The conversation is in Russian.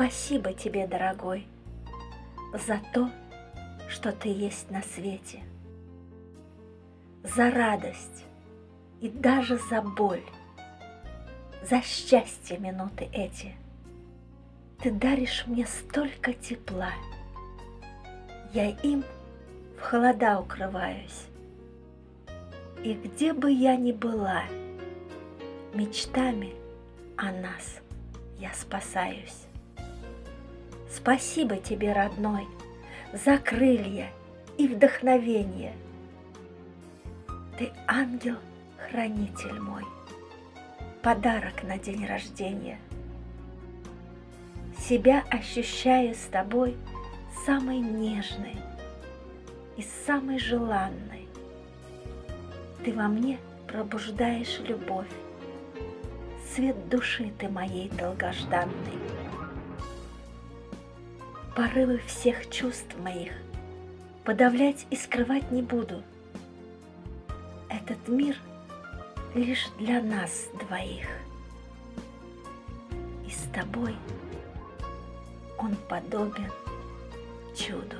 Спасибо тебе, дорогой, за то, что ты есть на свете, за радость и даже за боль, за счастье минуты эти. Ты даришь мне столько тепла, я им в холода укрываюсь. И где бы я ни была, мечтами о нас я спасаюсь. Спасибо тебе, родной, за крылья и вдохновение. Ты ангел-хранитель мой, подарок на день рождения. Себя ощущаю с тобой самой нежной и самой желанной. Ты во мне пробуждаешь любовь, свет души ты моей долгожданной. Порывы всех чувств моих подавлять и скрывать не буду. Этот мир лишь для нас двоих. И с тобой он подобен чуду.